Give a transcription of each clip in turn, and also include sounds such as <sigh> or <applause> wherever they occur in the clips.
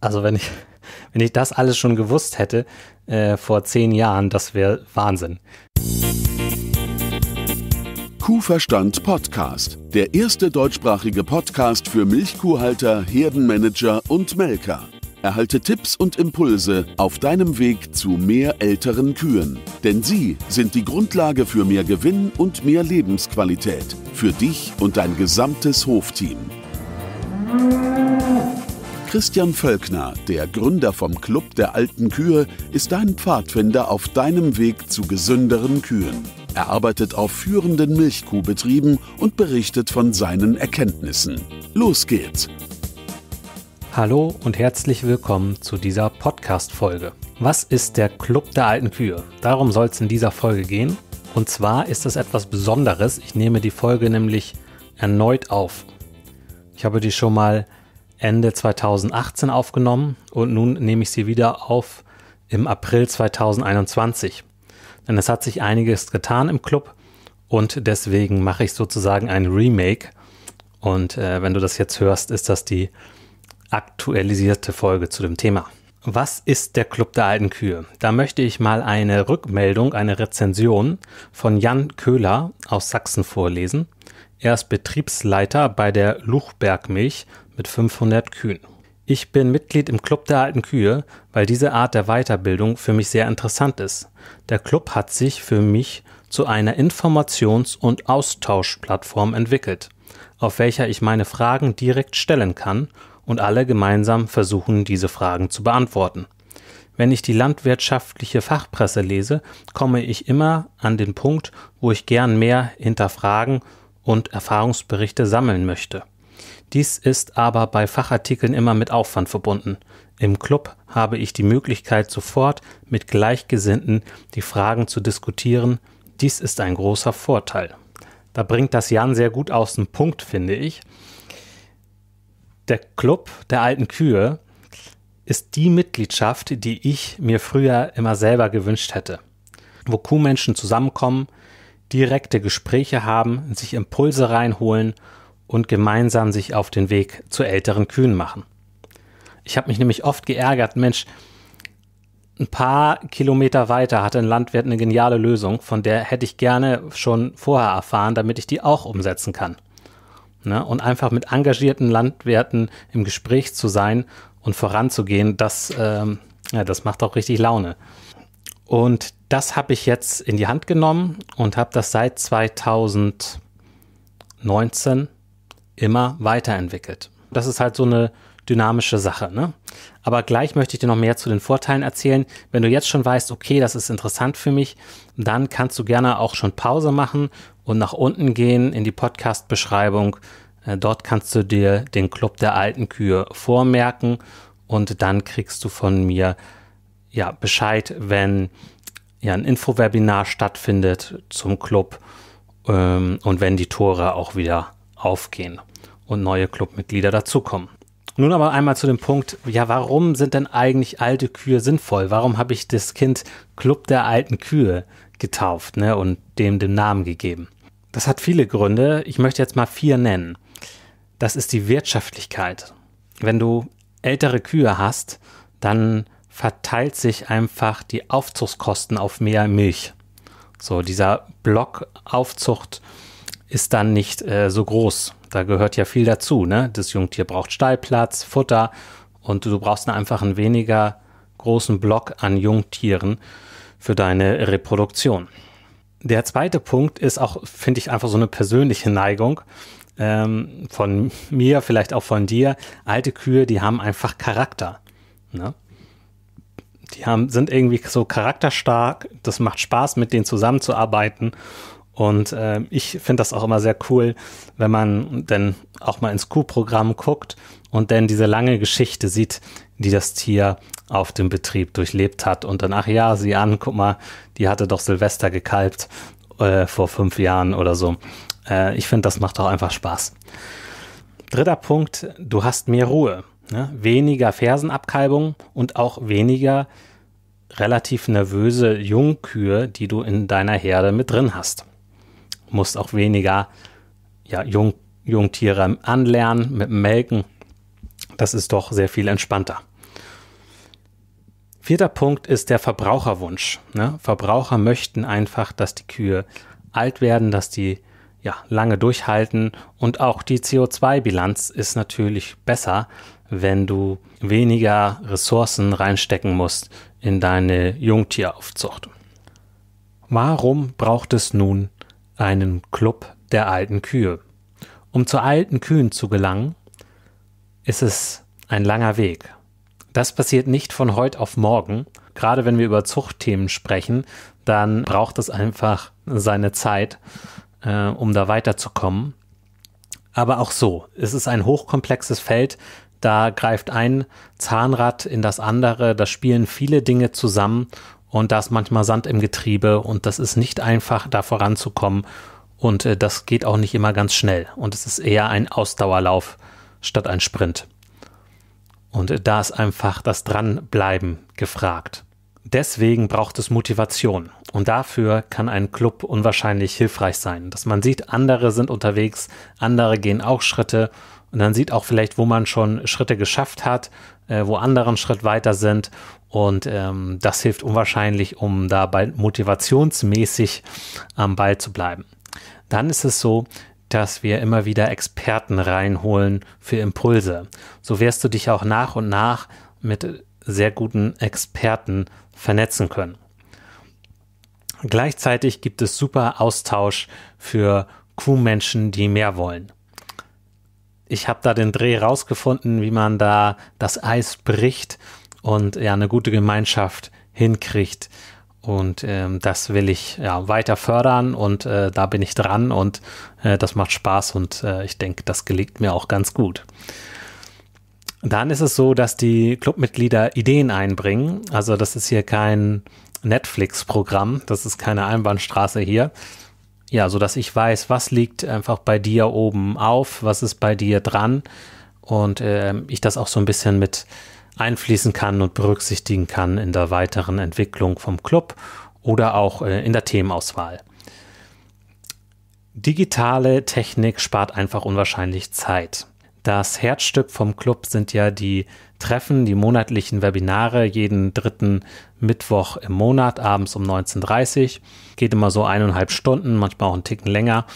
Also wenn ich, <laughs> wenn ich das alles schon gewusst hätte äh, vor zehn Jahren, das wäre Wahnsinn. Kuhverstand Podcast. Der erste deutschsprachige Podcast für Milchkuhhalter, Herdenmanager und Melker. Erhalte Tipps und Impulse auf deinem Weg zu mehr älteren Kühen. Denn sie sind die Grundlage für mehr Gewinn und mehr Lebensqualität. Für dich und dein gesamtes Hofteam. Christian Völkner, der Gründer vom Club der alten Kühe, ist dein Pfadfinder auf deinem Weg zu gesünderen Kühen. Er arbeitet auf führenden Milchkuhbetrieben und berichtet von seinen Erkenntnissen. Los geht's! Hallo und herzlich willkommen zu dieser Podcast-Folge. Was ist der Club der alten Kühe? Darum soll es in dieser Folge gehen. Und zwar ist es etwas Besonderes. Ich nehme die Folge nämlich erneut auf. Ich habe die schon mal Ende 2018 aufgenommen und nun nehme ich sie wieder auf im April 2021. Denn es hat sich einiges getan im Club und deswegen mache ich sozusagen ein Remake. Und äh, wenn du das jetzt hörst, ist das die aktualisierte Folge zu dem Thema. Was ist der Club der alten Kühe? Da möchte ich mal eine Rückmeldung, eine Rezension von Jan Köhler aus Sachsen vorlesen. Er ist Betriebsleiter bei der Luchbergmilch mit 500 Kühen. Ich bin Mitglied im Club der alten Kühe, weil diese Art der Weiterbildung für mich sehr interessant ist. Der Club hat sich für mich zu einer Informations- und Austauschplattform entwickelt, auf welcher ich meine Fragen direkt stellen kann und alle gemeinsam versuchen, diese Fragen zu beantworten. Wenn ich die landwirtschaftliche Fachpresse lese, komme ich immer an den Punkt, wo ich gern mehr hinterfragen und Erfahrungsberichte sammeln möchte. Dies ist aber bei Fachartikeln immer mit Aufwand verbunden. Im Club habe ich die Möglichkeit, sofort mit Gleichgesinnten die Fragen zu diskutieren. Dies ist ein großer Vorteil. Da bringt das Jan sehr gut aus dem Punkt, finde ich. Der Club der alten Kühe ist die Mitgliedschaft, die ich mir früher immer selber gewünscht hätte. Wo Kuhmenschen zusammenkommen, direkte Gespräche haben, sich Impulse reinholen und gemeinsam sich auf den Weg zu älteren Kühen machen. Ich habe mich nämlich oft geärgert, Mensch, ein paar Kilometer weiter hatte ein Landwirt eine geniale Lösung, von der hätte ich gerne schon vorher erfahren, damit ich die auch umsetzen kann. Ne? Und einfach mit engagierten Landwirten im Gespräch zu sein und voranzugehen, das, ähm, ja, das macht auch richtig Laune. Und das habe ich jetzt in die Hand genommen und habe das seit 2019 immer weiterentwickelt. Das ist halt so eine dynamische Sache. Ne? Aber gleich möchte ich dir noch mehr zu den Vorteilen erzählen. Wenn du jetzt schon weißt, okay, das ist interessant für mich, dann kannst du gerne auch schon Pause machen und nach unten gehen in die Podcast-Beschreibung. Äh, dort kannst du dir den Club der alten Kühe vormerken und dann kriegst du von mir ja Bescheid, wenn ja ein Infowebinar stattfindet zum Club ähm, und wenn die Tore auch wieder aufgehen und neue Clubmitglieder dazukommen. Nun aber einmal zu dem Punkt, ja, warum sind denn eigentlich alte Kühe sinnvoll? Warum habe ich das Kind Club der alten Kühe getauft ne, und dem den Namen gegeben? Das hat viele Gründe. Ich möchte jetzt mal vier nennen. Das ist die Wirtschaftlichkeit. Wenn du ältere Kühe hast, dann verteilt sich einfach die Aufzuchtskosten auf mehr Milch. So, dieser Blockaufzucht ist dann nicht äh, so groß da gehört ja viel dazu. Ne? Das Jungtier braucht Stallplatz, Futter und du brauchst einfach einen weniger großen Block an Jungtieren für deine Reproduktion. Der zweite Punkt ist auch, finde ich, einfach so eine persönliche Neigung ähm, von mir, vielleicht auch von dir. Alte Kühe, die haben einfach Charakter. Ne? Die haben, sind irgendwie so charakterstark. Das macht Spaß, mit denen zusammenzuarbeiten. Und äh, ich finde das auch immer sehr cool, wenn man dann auch mal ins Q-Programm guckt und dann diese lange Geschichte sieht, die das Tier auf dem Betrieb durchlebt hat. Und dann, ach ja, sieh an, guck mal, die hatte doch Silvester gekalbt äh, vor fünf Jahren oder so. Äh, ich finde, das macht auch einfach Spaß. Dritter Punkt, du hast mehr Ruhe. Ne? Weniger Fersenabkalbung und auch weniger relativ nervöse Jungkühe, die du in deiner Herde mit drin hast musst auch weniger ja, Jung, Jungtiere anlernen mit Melken. Das ist doch sehr viel entspannter. Vierter Punkt ist der Verbraucherwunsch. Ne? Verbraucher möchten einfach, dass die Kühe alt werden, dass die ja, lange durchhalten und auch die CO2-Bilanz ist natürlich besser, wenn du weniger Ressourcen reinstecken musst in deine Jungtieraufzucht. Warum braucht es nun einen Club der alten Kühe? Um zu alten Kühen zu gelangen, ist es ein langer Weg. Das passiert nicht von heute auf morgen. Gerade wenn wir über Zuchtthemen sprechen, dann braucht es einfach seine Zeit, äh, um da weiterzukommen. Aber auch so, es ist ein hochkomplexes Feld. Da greift ein Zahnrad in das andere, da spielen viele Dinge zusammen und da ist manchmal Sand im Getriebe und das ist nicht einfach, da voranzukommen. Und äh, das geht auch nicht immer ganz schnell. Und es ist eher ein Ausdauerlauf statt ein Sprint. Und da ist einfach das Dranbleiben gefragt. Deswegen braucht es Motivation. Und dafür kann ein Club unwahrscheinlich hilfreich sein. Dass man sieht, andere sind unterwegs, andere gehen auch Schritte. Und dann sieht auch vielleicht, wo man schon Schritte geschafft hat, äh, wo andere einen Schritt weiter sind. Und ähm, das hilft unwahrscheinlich, um dabei motivationsmäßig am Ball zu bleiben. Dann ist es so, dass wir immer wieder Experten reinholen für Impulse. So wirst du dich auch nach und nach mit sehr guten Experten vernetzen können. Gleichzeitig gibt es super Austausch für Kuhmenschen, die mehr wollen. Ich habe da den Dreh rausgefunden, wie man da das Eis bricht und ja eine gute Gemeinschaft hinkriegt und ähm, das will ich ja weiter fördern und äh, da bin ich dran und äh, das macht Spaß und äh, ich denke, das gelingt mir auch ganz gut. Dann ist es so, dass die Clubmitglieder Ideen einbringen. Also das ist hier kein Netflix-Programm, das ist keine Einbahnstraße hier. Ja, so dass ich weiß, was liegt einfach bei dir oben auf, was ist bei dir dran und äh, ich das auch so ein bisschen mit einfließen kann und berücksichtigen kann in der weiteren Entwicklung vom Club oder auch äh, in der Themenauswahl. Digitale Technik spart einfach unwahrscheinlich Zeit. Das Herzstück vom Club sind ja die Treffen, die monatlichen Webinare jeden dritten Mittwoch im Monat abends um 19.30 Uhr. Geht immer so eineinhalb Stunden, manchmal auch einen Ticken länger.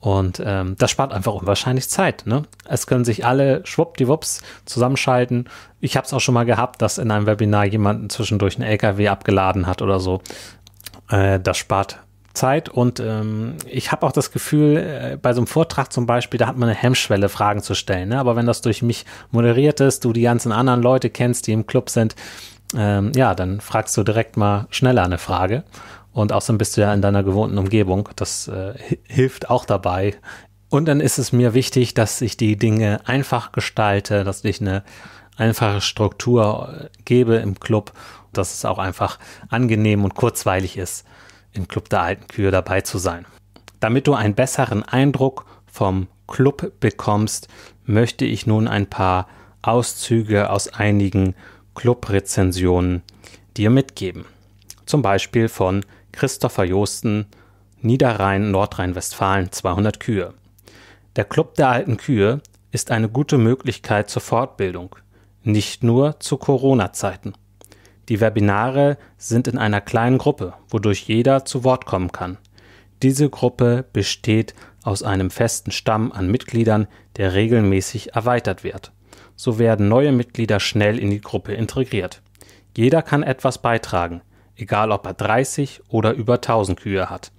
Und ähm, das spart einfach unwahrscheinlich Zeit. Ne? Es können sich alle schwuppdiwupps zusammenschalten. Ich habe es auch schon mal gehabt, dass in einem Webinar jemand zwischendurch einen LKW abgeladen hat oder so. Äh, das spart Zeit und ähm, ich habe auch das Gefühl, äh, bei so einem Vortrag zum Beispiel, da hat man eine Hemmschwelle, Fragen zu stellen. Ne? Aber wenn das durch mich moderiert ist, du die ganzen anderen Leute kennst, die im Club sind, ähm, ja, dann fragst du direkt mal schneller eine Frage. Und außerdem bist du ja in deiner gewohnten Umgebung. Das äh, hilft auch dabei. Und dann ist es mir wichtig, dass ich die Dinge einfach gestalte, dass ich eine einfache Struktur äh, gebe im Club, dass es auch einfach angenehm und kurzweilig ist, im Club der alten Kühe dabei zu sein. Damit du einen besseren Eindruck vom Club bekommst, möchte ich nun ein paar Auszüge aus einigen Club-Rezensionen dir mitgeben. Zum Beispiel von Christopher Josten, Niederrhein, Nordrhein-Westfalen 200 Kühe. Der Club der alten Kühe ist eine gute Möglichkeit zur Fortbildung, nicht nur zu Corona-Zeiten. Die Webinare sind in einer kleinen Gruppe, wodurch jeder zu Wort kommen kann. Diese Gruppe besteht aus einem festen Stamm an Mitgliedern, der regelmäßig erweitert wird. So werden neue Mitglieder schnell in die Gruppe integriert. Jeder kann etwas beitragen, egal ob er 30 oder über 1000 Kühe hat.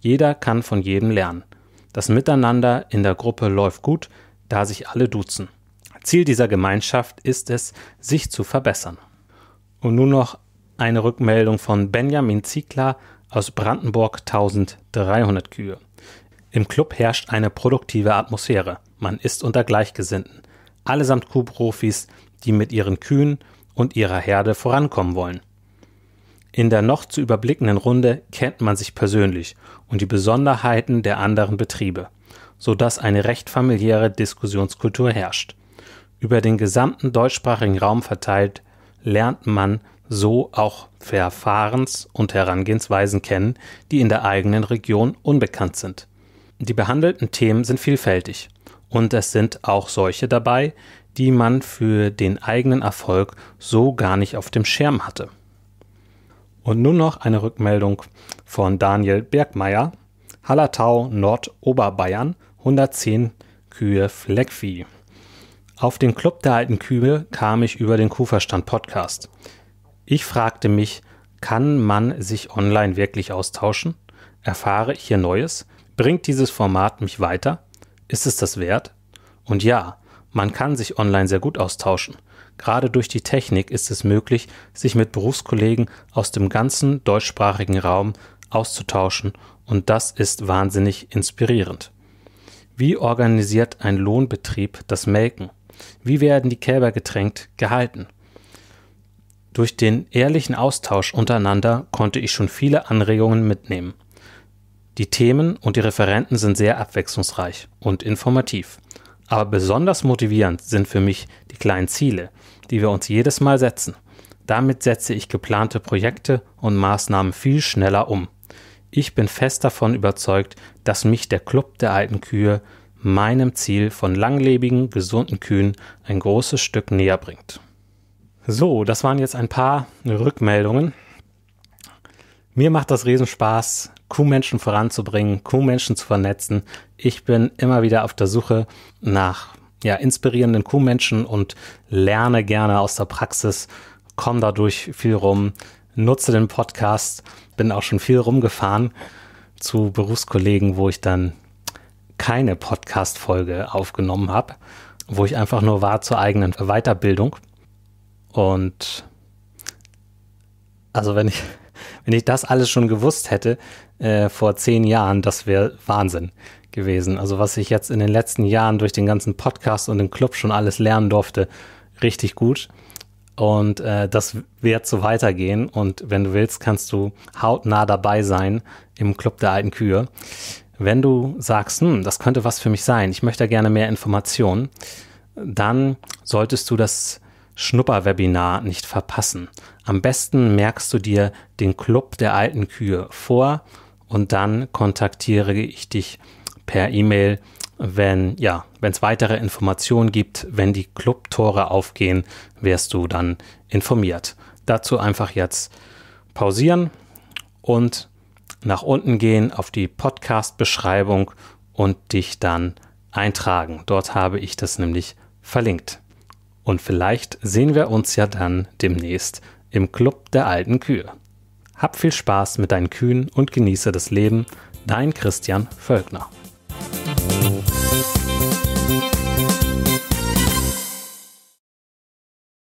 Jeder kann von jedem lernen. Das Miteinander in der Gruppe läuft gut, da sich alle duzen. Ziel dieser Gemeinschaft ist es, sich zu verbessern. Und nun noch eine Rückmeldung von Benjamin Ziegler aus Brandenburg 1300 Kühe. Im Club herrscht eine produktive Atmosphäre. Man ist unter Gleichgesinnten. Allesamt Kuhprofis, die mit ihren Kühen und ihrer Herde vorankommen wollen. In der noch zu überblickenden Runde kennt man sich persönlich und die Besonderheiten der anderen Betriebe, so dass eine recht familiäre Diskussionskultur herrscht. Über den gesamten deutschsprachigen Raum verteilt lernt man so auch Verfahrens- und Herangehensweisen kennen, die in der eigenen Region unbekannt sind. Die behandelten Themen sind vielfältig und es sind auch solche dabei, die man für den eigenen Erfolg so gar nicht auf dem Schirm hatte. Und nun noch eine Rückmeldung von Daniel Bergmeier. Hallertau, Nordoberbayern, 110 Kühe Fleckvieh. Auf den Club der alten Kühe kam ich über den Kuhverstand Podcast. Ich fragte mich, kann man sich online wirklich austauschen? Erfahre ich hier Neues? Bringt dieses Format mich weiter? Ist es das wert? Und ja, man kann sich online sehr gut austauschen. Gerade durch die Technik ist es möglich, sich mit Berufskollegen aus dem ganzen deutschsprachigen Raum auszutauschen und das ist wahnsinnig inspirierend. Wie organisiert ein Lohnbetrieb das Melken? Wie werden die Kälber getränkt gehalten? Durch den ehrlichen Austausch untereinander konnte ich schon viele Anregungen mitnehmen. Die Themen und die Referenten sind sehr abwechslungsreich und informativ. Aber besonders motivierend sind für mich die kleinen Ziele, die wir uns jedes Mal setzen. Damit setze ich geplante Projekte und Maßnahmen viel schneller um. Ich bin fest davon überzeugt, dass mich der Club der alten Kühe meinem Ziel von langlebigen, gesunden Kühen ein großes Stück näher bringt. So, das waren jetzt ein paar Rückmeldungen. Mir macht das Riesenspaß, Kuhmenschen voranzubringen, Kuhmenschen zu vernetzen. Ich bin immer wieder auf der Suche nach ja, inspirierenden Kuhmenschen und lerne gerne aus der Praxis, komme dadurch viel rum, nutze den Podcast, bin auch schon viel rumgefahren zu Berufskollegen, wo ich dann keine Podcast-Folge aufgenommen habe, wo ich einfach nur war zur eigenen Weiterbildung. Und also wenn ich, <laughs> wenn ich das alles schon gewusst hätte äh, vor zehn Jahren, das wäre Wahnsinn gewesen. Also was ich jetzt in den letzten Jahren durch den ganzen Podcast und den Club schon alles lernen durfte, richtig gut. Und äh, das wird so weitergehen. Und wenn du willst, kannst du hautnah dabei sein im Club der alten Kühe. Wenn du sagst, hm, das könnte was für mich sein, ich möchte gerne mehr Informationen, dann solltest du das Schnupperwebinar nicht verpassen. Am besten merkst du dir den Club der alten Kühe vor und dann kontaktiere ich dich per E-Mail, wenn ja, wenn es weitere Informationen gibt, wenn die Clubtore aufgehen, wirst du dann informiert. Dazu einfach jetzt pausieren und nach unten gehen auf die Podcast-Beschreibung und dich dann eintragen. Dort habe ich das nämlich verlinkt. Und vielleicht sehen wir uns ja dann demnächst im Club der alten Kühe. Hab viel Spaß mit deinen Kühen und genieße das Leben. Dein Christian Völkner.